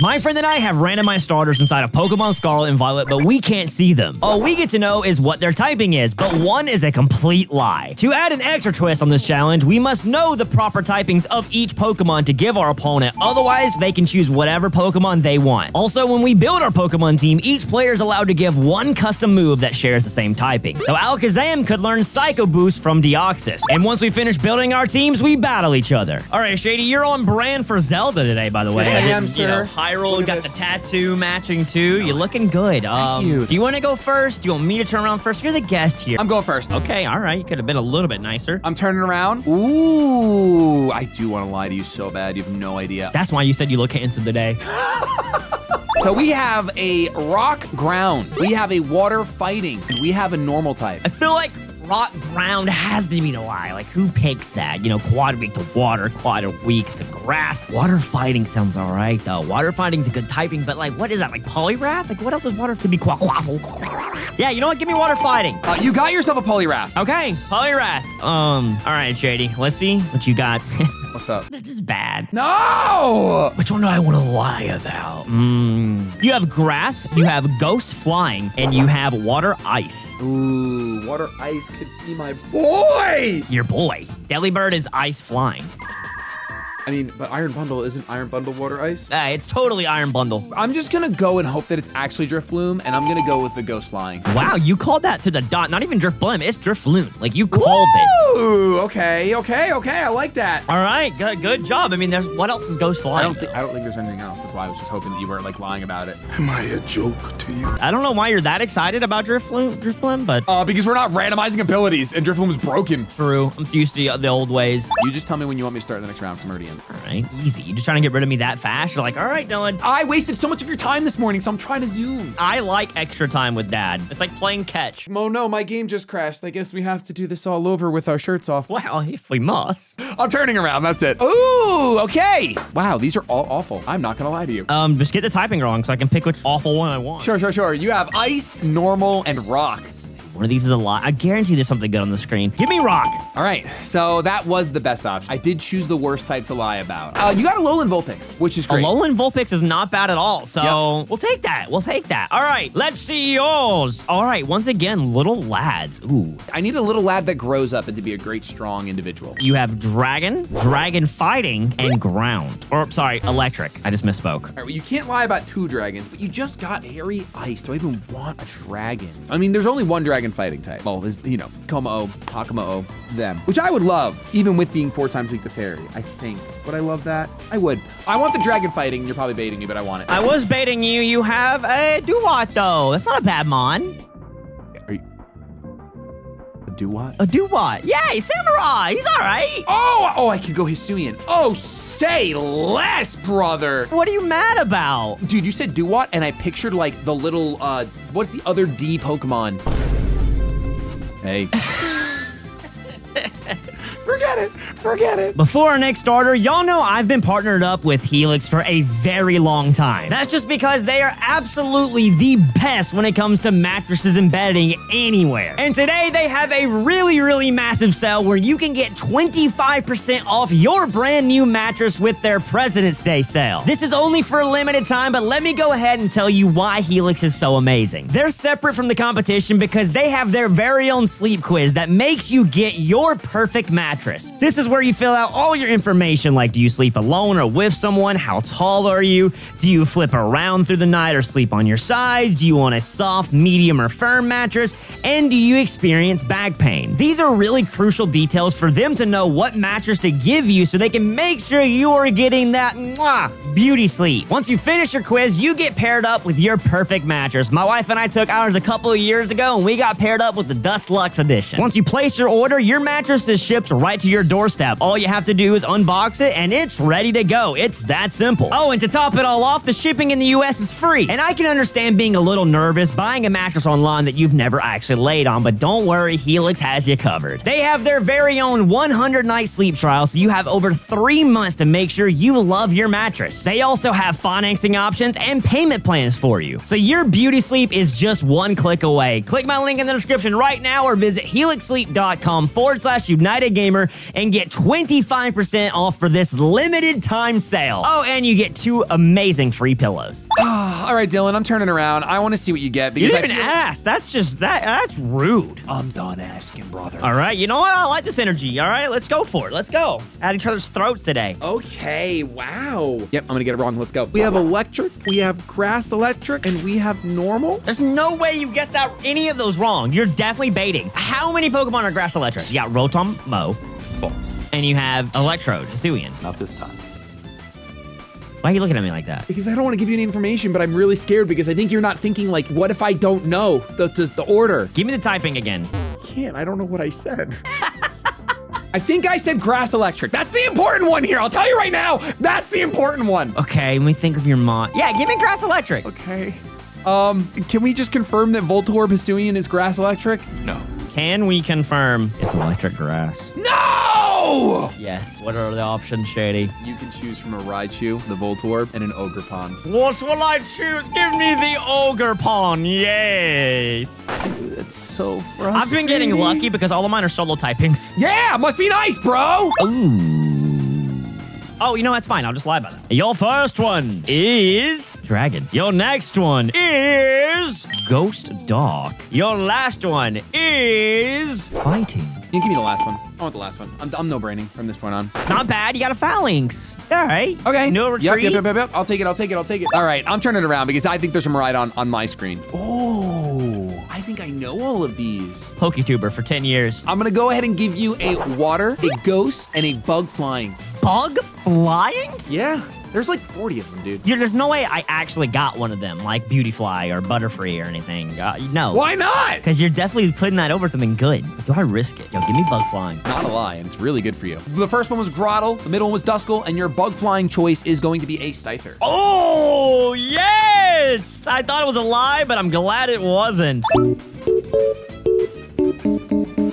My friend and I have randomized starters inside of Pokemon Scarlet and Violet, but we can't see them. All we get to know is what their typing is, but one is a complete lie. To add an extra twist on this challenge, we must know the proper typings of each Pokemon to give our opponent, otherwise they can choose whatever Pokemon they want. Also, when we build our Pokemon team, each player is allowed to give one custom move that shares the same typing. So Alakazam could learn Psycho Boost from Deoxys, and once we finish building our teams, we battle each other. All right, Shady, you're on brand for Zelda today, by the way. Yes, I am, didn't- you know, Hyrule Look got at the tattoo matching too. You're looking good. Um, you. Do you want to go first? Do you want me to turn around first? You're the guest here. I'm going first. okay, all right. You could have been a little bit nicer. I'm turning around. Ooh, I do want to lie to you so bad. You have no idea. That's why you said you look handsome today. So we have a rock ground. We have a water fighting. And we have a normal type. I feel like rock ground has to be the lie. Like, who picks that? You know, quad weak to water, quad weak to grass. Water fighting sounds all right, though. Water fighting's a good typing, but like, what is that? Like Poliwrath? Like, what else is water? Could be Qua- Quaffle. Yeah, you know what? Give me water fighting. Uh, you got yourself a Poliwrath. Okay, Poliwrath. Um, all right, Shady. Let's see what you got. What's up? This is bad. No! Which one do I want to lie about? Mm. You have grass, you have ghost flying, and you have water ice. Ooh, water ice could be my boy. Your boy. Delibird is ice flying. I mean, but Iron Bundle isn't Iron Bundle water ice. Uh, it's totally Iron Bundle. I'm just gonna go and hope that it's actually Drifblim, and I'm gonna go with the Ghost Flying. Wow, you called that to the dot. Not even Drifblim, it's Drifloon. Like, you called it. Ooh, okay, okay, okay. I like that. All right, good, good job. I mean, there's what else is ghost I flying? don't think I don't think there's anything else. That's why I was just hoping that you weren't like lying about it. Am I a joke to you? I don't know why you're that excited about Drift Loon, Drifblim but Uh, because we're not randomizing abilities, and Drifblim is broken. true. I'm so used to the, the old ways. You just tell me when you want me to start the next round, 'cause I'm already in. All right, easy. You just trying to get rid of me that fast? You're like, all right, Dylan. I wasted so much of your time this morning, so I'm trying to zoom. I like extra time with dad. It's like playing catch. Oh no, my game just crashed. I guess we have to do this all over with our shirts off. Well, if we must. I'm turning around, that's it. Ooh, okay. Wow, these are all awful. I'm not gonna lie to you. Um, just get the typing wrong so I can pick which awful one I want. Sure, sure, sure. You have ice, normal, and rock. One of these is a lot. I guarantee there's something good on the screen. Give me rock. All right, so that was the best option. I did choose the worst type to lie about. Uh, you got a Alolan Vulpix, which is great. Alolan Vulpix is not bad at all, so Yep. we'll take that. We'll take that. All right, let's see yours. All right, once again, little lads. Ooh, I need a little lad that grows up and to be a great, strong individual. you have dragon, dragon fighting, and ground. Or sorry, electric. I just misspoke. All right, well, you can't lie about two dragons, but you just got airy ice. Do I even want a dragon? I mean, there's only one dragon fighting type. Well, is you know, Kommo-o, Hakamo-o, them. Which I would love, even with being four times weak to fairy, I think. Would I love that? I would. I want the dragon fighting. You're probably baiting me, but I want it. I was baiting you. You have a Dewott though. That's not a bad mon. Are you... Do what? A Dewott. Yay, Samurai. He's all right. Oh, oh, I could go Hisuian. Oh, say less, brother. What are you mad about? Dude, you said Dewott, and I pictured like the little, uh, what's the other D Pokemon? Hey. Forget it. Forget it. Before our next starter, y'all know I've been partnered up with Helix for a very long time. That's just because they are absolutely the best when it comes to mattresses and bedding anywhere. And today they have a really, really massive sale where you can get 25% off your brand new mattress with their President's Day sale. This is only for a limited time, but let me go ahead and tell you why Helix is so amazing. They're separate from the competition because they have their very own sleep quiz that makes you get your perfect mattress. This is where you fill out all your information like do you sleep alone or with someone? How tall are you? Do you flip around through the night or sleep on your sides? Do you want a soft, medium, or firm mattress? And do you experience back pain? These are really crucial details for them to know what mattress to give you so they can make sure you are getting that mwah, beauty sleep. Once you finish your quiz, you get paired up with your perfect mattress. My wife and I took ours a couple of years ago and we got paired up with the Dusk Luxe edition. Once you place your order, your mattress is shipped right to your doorstep. All you have to do is unbox it and it's ready to go. It's that simple. Oh, and to top it all off, the shipping in the US is free. And I can understand being a little nervous buying a mattress online that you've never actually laid on, but don't worry, Helix has you covered. They have their very own 100 night sleep trial, so you have over three months to make sure you love your mattress. They also have financing options and payment plans for you. So your beauty sleep is just one click away. Click my link in the description right now or visit helixsleep.com forward slash United Gamer and get 25% off for this limited time sale. Oh, and you get two amazing free pillows. All right, Dylan, I'm turning around. I want to see what you get You because didn't I even feel- ask. That's just that. That's rude. I'm done asking, brother. All right, you know what? I like this energy. All right, let's go for it. Let's go at each other's throats today. Okay, wow. Yep, I'm gonna get it wrong. Let's go. We have electric, we have grass electric, and we have normal. There's no way you get that any of those wrong. You're definitely baiting. How many Pokemon are Grass Electric? You got Rotom, Mo, It's false. And you have Electrode, Hisuian. Not this time. Why are you looking at me like that? Because I don't want to give you any information, but I'm really scared because I think you're not thinking like, what if I don't know the the, the order? Give me the typing again. Can't. I don't know what I said. I think I said grass electric. That's the important one here. I'll tell you right now. That's the important one. Okay, let me think of your mod. Yeah, give me Grass Electric. Okay. Um, can we just confirm that Voltorb Hisuian is grass electric? No. Can we confirm it's electric grass? No! Yes. What are the options, Shady? You can choose from a Raichu, the Voltorb, and an Ogre Ogerpon. What will I choose? Give me the Ogerpon. Yes. Dude, That's so frustrating. I've been getting lucky because all of mine are solo typings. Yeah, must be nice, bro. Oh, you know, that's fine. I'll just lie about it. Your first one is Dragon. Your next one is Ghost Dog. Your last one is Fighting. You can give me the last one. I want the last one. I'm, I'm no braining from this point on. It's not bad. You got a Falinks. It's all right. Okay. No retreat. Yep, yep, yep, yep. I'll take it. I'll take it. I'll take it. All right. I'm turning it around because I think there's some right on on my screen. Oh, I think I know all of these. PokeTuber for 10 years. I'm gonna go ahead and give you a water, a ghost, and a bug flying. Bug flying? Yeah. There's like 40 of them, dude. You there's no way I actually got one of them, like Beautyfly or Butterfree or anything. Uh, no. Why not? Because you're definitely putting that over something good. Do I risk it? Yo, give me bug flying. Not a lie, and it's really good for you. The first one was Grottle, the middle one was Duskull, and your bug flying choice is going to be a Scyther. Oh, yes! I thought it was a lie, but I'm glad it wasn't.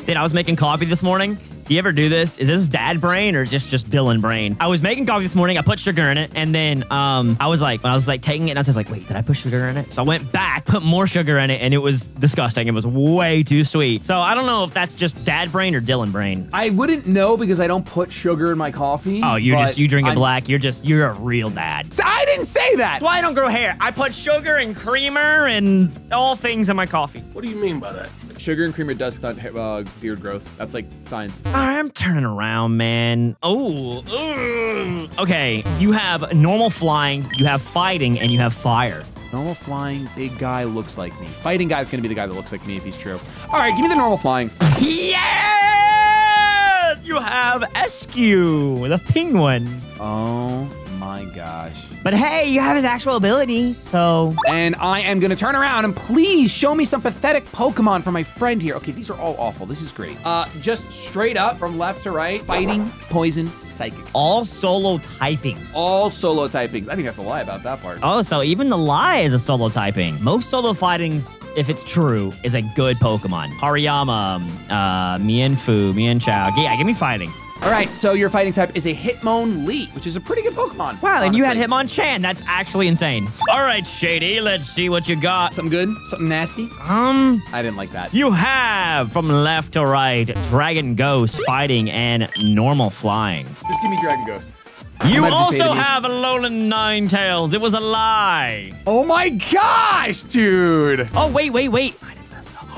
Dude, I was making coffee this morning. Do you ever do this? Is this dad brain or just just Dylan brain? I was making coffee this morning. I put sugar in it, and then um, I was like, when I was like taking it, and I was like, wait, did I put sugar in it? So I went back, put more sugar in it, and it was disgusting. It was way too sweet. So I don't know if that's just dad brain or Dylan brain. I wouldn't know because I don't put sugar in my coffee. Oh, you just you drink it I'm- black. You're just you're a real dad. I didn't say that. That's why I don't grow hair. I put sugar and creamer and all things in my coffee. What do you mean by that? Sugar and creamer does stunt uh, beard growth. That's like science. I'm turning around, man. Oh, ugh. okay. You have normal flying, you have fighting, and you have fire. Normal flying, big guy looks like me. Fighting guy's gonna be the guy that looks like me if he's true. All right, give me the normal flying. Yes! You have Eiscue, the penguin. Oh my gosh. But hey, you have his actual ability, so And I am gonna turn around and please show me some pathetic Pokemon for my friend here. Okay, these are all awful. This is great. Uh, just straight up from left to right, fighting, poison, psychic. all solo typings. All solo typings. I didn't have to lie about that part. Oh, so even the lie is a solo typing. Most solo fightings, if it's true, is a good Pokemon. Hariyama, um, uh, Mienfoo, Mienshao. Yeah, give me fighting. All right, so your fighting type is a Hitmonlee, which is a pretty good Pokemon. Wow, and you had honestly. Hitmonchan. That's actually insane. All right, Shady, let's see what you got. Something good? Something nasty? Um, I didn't like that. you have from left to right Dragon Ghost fighting and normal flying. Just give me Dragon Ghost. You also have Alolan Ninetales. It was a lie. Oh my gosh, dude! Oh, wait, wait, wait.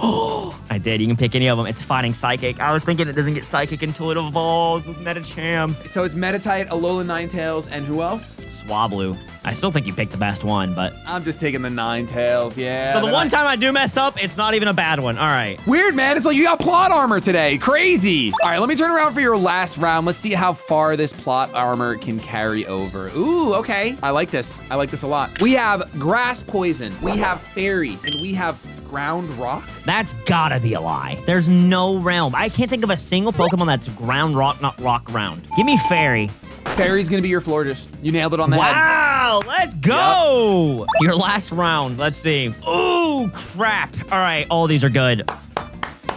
Oh, I did. You can pick any of them. It's fighting Psychic. I was thinking it doesn't get Psychic until it evolves with Medicham. So it's Meditite, Alolan Ninetales, and who else? Swablu. I still think you picked the best one, but. I'm just taking the Ninetales, yeah. So the one I- time I do mess up, it's not even a bad one. All right. Weird, man. It's like you got plot armor today. Crazy. All right, let me turn around for your last round. Let's see how far this plot armor can carry over. Ooh, okay. I like this. I like this a lot. We have grass poison, we have fairy, and we have ground rock. That's gotta be a lie. There's no realm. I can't think of a single Pokemon that's ground rock, not rock ground. Give me Fairy. Fairy's gonna be your Florges. You nailed it on the head. Wow, let's go. Your last round. Let's see. Ooh, crap. All right, all these are good.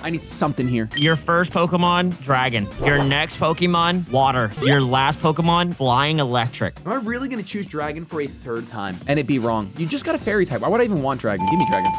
I need something here. Your first Pokemon, Dragon. Your next Pokemon, Water. Your last Pokemon, Flying Electric. Am I really gonna choose dragon for a third time and it be wrong? You just got a fairy type. Why would I even want dragon? Give me dragon.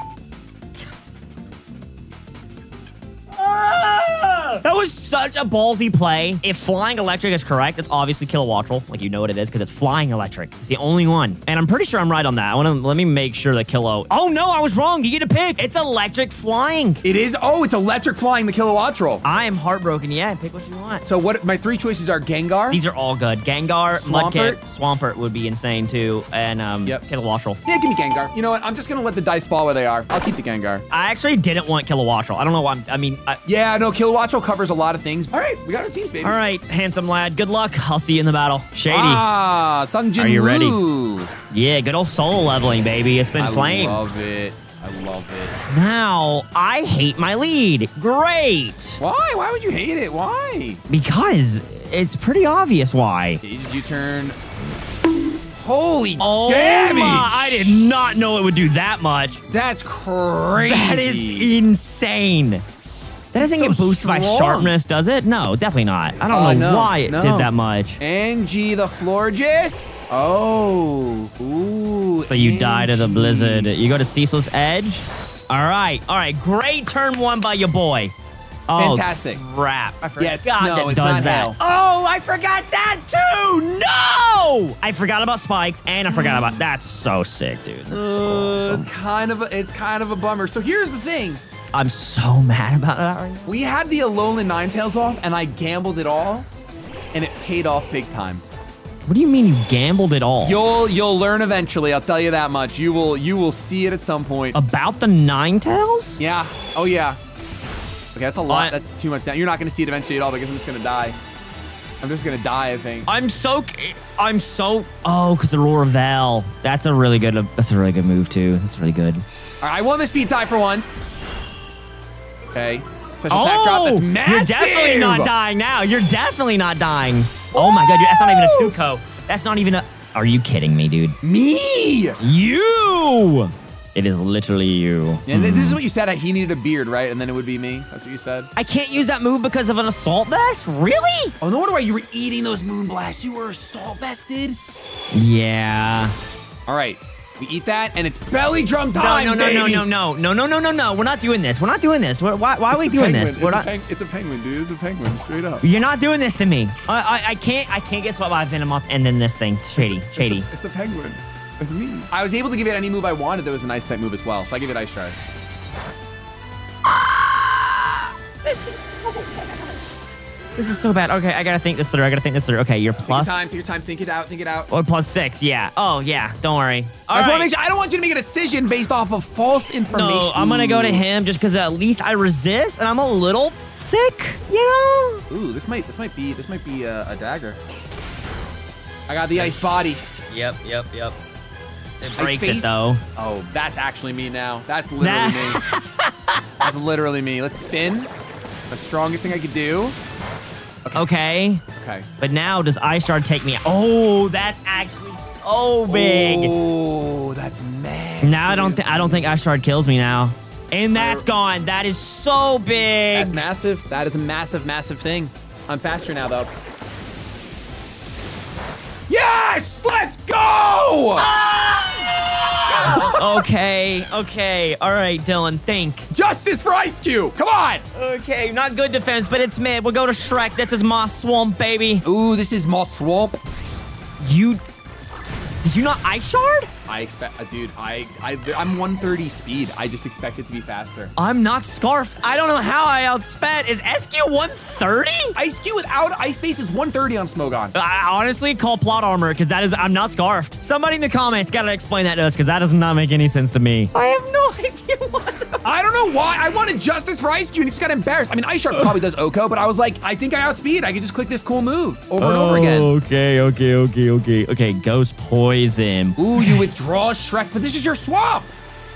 That was such a ballsy play. If flying electric is correct, it's obviously Kilowattrel. Like you know what it is because it's flying electric. It's the only one. And I'm pretty sure I'm right on that. I want to let me make sure that Kilo. Oh no, I was wrong. You get a pick. It's electric flying. It is. Oh, it's electric flying the Kilowattrel. I am heartbroken. Yeah, pick what you want. So what? My three choices are Gengar. These are all good. Gengar, Swampert? Mudkip, Swampert would be insane too, and um, Yep. Kilowattrel. yeah, give me Gengar. You know what? I'm just gonna let the dice fall where they are. I'll keep the Gengar. I actually didn't want Kilowattrel. I don't know why. I'm, I mean, I, Yeah, no, Kilowattrel covers a lot of things. All right, we got our teams, baby. all right, handsome lad. Good luck. I'll see you in the battle. Shady. Ah, Sung Jin Are you ready? Woo. Yeah, good old solo leveling, baby. It's been I flames. I love it. I love it. Now, I hate my lead. Great. Why? Why would you hate it? Why? Because it's pretty obvious why. Did you turn? Holy Oh damage! my, I did not know it would do that much. That's crazy. That is insane. That doesn't so get boosted by sharpness, does it? No, definitely not. I don't Oh, know no, why it no. did that much. Angie the Florges. Oh. Ooh. So you die to the blizzard. You go to Ceaseless Edge. All right, all right. Great turn one by your boy. Oh, Fantastic. crap. I forgot Yeah, it's that does that. hail. Oh, I forgot that too. No! I forgot about spikes and I forgot about that's so sick, dude. That's so Uh, awesome. it's kind of a, it's kind of a bummer. So here's the thing. I'm so mad about that right now. We had the Alolan Ninetales off, and I gambled it all, and it paid off big time. What do you mean you gambled it all? You'll you'll learn eventually. I'll tell you that much. You will you will see it at some point. about the Ninetales? Yeah. Oh yeah. Okay, that's a lot. I- That's too much. Now you're not gonna see it eventually at all because I'm just gonna die. I'm just gonna die. I think. I'm so I'm so oh, cause Aurora Veil. That's a really good that's a really good move too. That's really good. All right, I won this speed tie for once. Okay. Special attack drop. Oh, That's massive. you're definitely not dying now. You're definitely not dying. Oh my god, that's not even a Tuco. That's not even a. Are you kidding me, dude? Me. You. It is literally you. Th- this is what you said. He needed a beard, right? And then it would be me. That's what you said. I can't use that move because of an assault vest. Really? Oh, no wonder why you were eating those moon blasts. You were assault vested. Yeah. All right, we eat that, and it's belly drum time. no, no, no, baby. no, no, no, no, no, no, no. We're not doing this. We're not doing this. We're, why, why are we doing this? We're not. it's a penguin, dude. It's a penguin, straight up. You're not doing this to me. I, I, I can't. I can't get swept by a Venomoth and then this thing. Shady, shady. It's a penguin. It's me. I was able to give it any move I wanted that was an ice type move as well, so I give it ice shard. This is. This is so bad. Okay, I gotta think this through. I gotta think this through. Okay, you're plus. Take your plus time. Take your time. Think it out. Think it out. or plus six. Yeah. Oh yeah. Don't worry. All I right. sure. I don't want you to make a decision based off of false information. No, I'm gonna go to him just because at least I resist and I'm a little thick. You know. Ooh, this might. This might be. This might be a, a dagger. I got the ice body. Yep. Yep. Yep. It breaks it though. Oh, that's actually me now. That's literally me. That's literally me. Let's spin. The strongest thing I could do. Okay. Okay. But now does Ice Shard take me? Oh, that's actually so big. Oh, that's massive. Now I don't. Th- I don't think Ice Shard kills me now. And that's gone. That is so big. That's massive. That is a massive, massive thing. I'm faster now, though. Okay. Okay. All right, Dylan. Think. Justice for Ice Cube! Come on! Okay, not good defense, but it's mid. We'll go to Shrek. This is Moss Swamp, baby. Ooh, this is Moss Swamp. You. Did you not Ice Shard? I expect, uh, dude, I, I, I'm 130 speed. I just expect it to be faster. I'm not Scarf. I don't know how I outsped. Is Eiscue 130? Ice Cube without Ice Face is 130 on Smogon. I honestly call plot armor because that is I'm not scarfed. Somebody in the comments gotta explain that to us because that does not make any sense to me. I have no idea what. I don't know why. I wanted justice for Ice Cube and he just got embarrassed. I mean, Ice Shard probably does OHKO, but I was like, I think I outspeed. I could just click this cool move over and over again. Okay, okay, okay, okay, okay. Ghost poison. Ooh, you withdraw Shrek, but this is your swamp.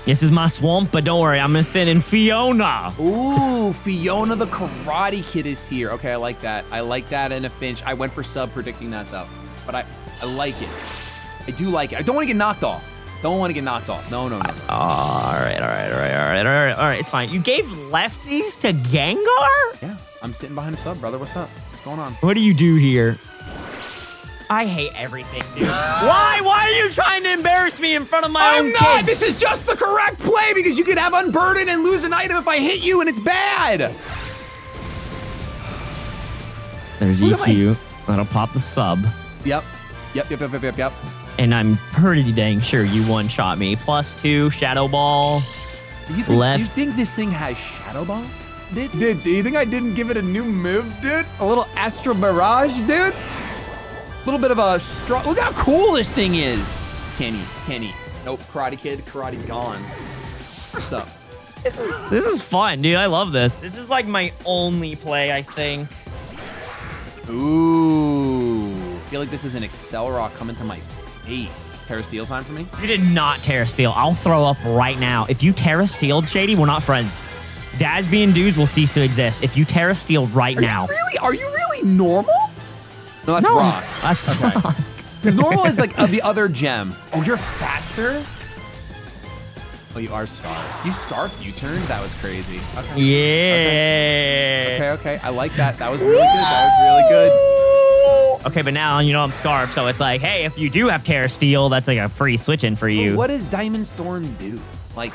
This is my swamp, but don't worry, I'm gonna send in Fiona. Ooh, Fiona the Karate Kid is here. Okay, I like that. I like that in a Finch. I went for sub predicting that though, but I, I like it. I do like it. I don't want to get knocked off. Don't want to get knocked off. No, no, no. no. All right, all right, all right, all right, all right, all right. It's fine. You gave lefties to Gengar? Yeah, I'm sitting behind a sub, brother. What's up? What's going on? What do you do here? I hate everything, dude. Why? Why are you trying to embarrass me in front of my I'm own not. kids? This is just the correct play because you could have unburden and lose an item if I hit you, and it's bad. There's Look at my- EQ. That'll pop the sub. Yep. Yep, yep, yep, yep, yep, yep. And I'm pretty dang sure you one shot me. Plus two, Shadow Ball. Do you think, Left. Do you think this thing has Shadow Ball? Dude, dude, do you think I didn't give it a new move, dude? A little Astral Barrage, dude? A little bit of a strong. Look how cool this thing is. Kenny, Kenny. Nope, Karate Kid, Karate gone. What's up? This is this is fun, dude. I love this. This is like my only play, I think. Ooh. I feel like this is an Accelerock coming to my face. Tera Steel time for me? You did not Tera Steel. I'll throw up right now. If you Tera Steel, Shady, we're not friends. Dasby and dudes will cease to exist. If you Tera Steel right Are now. you really? Are you really normal? No, that's No, rock. That's Okay. rock. Because normal is like the other gem. Oh, you're faster? Oh, you are Scarf. You Scarf U-turn? That was crazy. Okay. Yeah. Okay, okay. I like that. That was really good. That was really good. Okay, but now you know I'm Scarf, so it's like, hey, if you do have Tera Steel, that's like a free switch in for you. But what does Diamond Storm do? Like,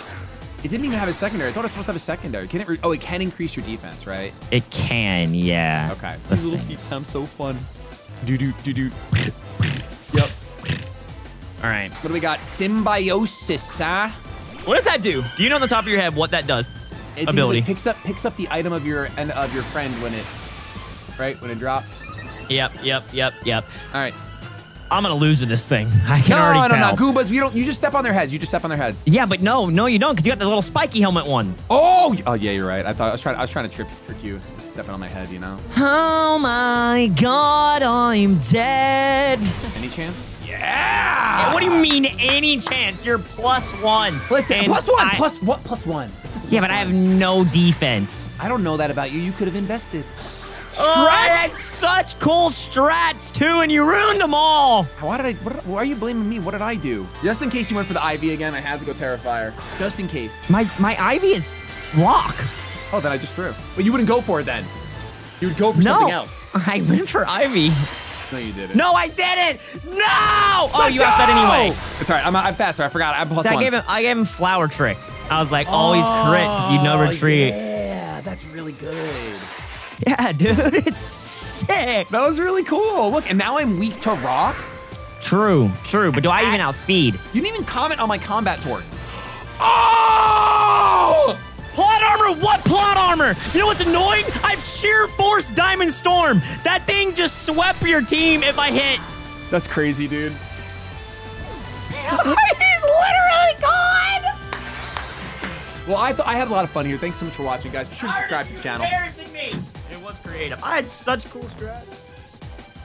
it didn't even have a secondary. I thought it was supposed to have a secondary. Can it? Re- oh, it can increase your defense, right? It can, yeah. Okay. This These little thing feet sound so fun. Do do do do. Yep. All right. What do we got? Symbiosis, huh? What does that do? Do you know on the top of your head what that does? I think Ability. It picks up picks up the item of your and of your friend when it right when it drops. Yep, yep, yep, yep. All right. I'm gonna lose to this thing. I can No, already no, tell. no, Goombas. You don't. You just step on their heads. You just step on their heads. Yeah, but no, no, you don't, because you got the little spiky helmet one. Oh, oh yeah, you're right. I thought I was trying. I was trying to trip trick you, stepping on my head. You know. Oh my god, I'm dead. Any chance? Yeah. What do you mean, any chance? You're plus one. Listen, plus one. I- plus what? Plus one. Just Yeah, plus but I have no defense. I don't know that about you. You could have invested. Oh, I had such cool strats too, and you ruined them all. Why did I? What, why are you blaming me? What did I do? Just in case you went for the Ivy again, I had to go Terrifier. Just in case. My my Ivy is lock. Oh, then I just threw. But you wouldn't go for it then. You would go for No, something else. I went for Ivy. No, you didn't. No, I didn't. No. Oh, Let's you asked that anyway. It's all right. I'm, I'm faster. I forgot. I'm plus So I gave him I gave him flower trick. I was like, always crit. 'cause You know oh, retreat. Yeah, that's really good. Yeah, dude, it's sick. That was really cool. Look, and now I'm weak to rock. True, true. But do I even outspeed? You didn't even comment on my combat torque. Oh! Plot armor? What plot armor? You know what's annoying? I have sheer force diamond storm. That thing just swept your team if I hit. That's crazy, dude. He's literally gone. Well, I thought I had a lot of fun here. Thanks so much for watching, guys. Be sure to subscribe to the channel. Was creative. I had such cool strats.